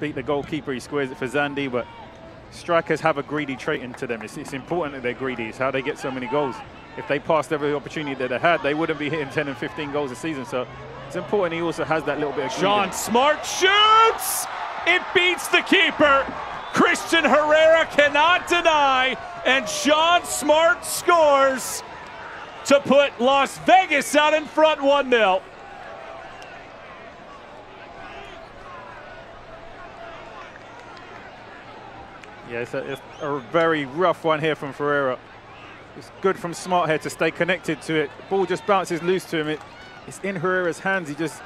beat the goalkeeper. He squares it for Zandi, but strikers have a greedy trait into them. It's, it's important that they're greedy. It's how they get so many goals. If they passed every opportunity that they had, they wouldn't be hitting 10 and 15 goals a season. So it's important he also has that little bit of. Shawn Smart shoots! It beats the keeper. Christian Herrera cannot deny, and Shawn Smart scores to put Las Vegas out in front 1 Yeah, it's a, it's a very rough one here from Ferreira. It's good from Smart here to stay connected to it. Ball just bounces loose to him. It, it's in Herrera's hands. He just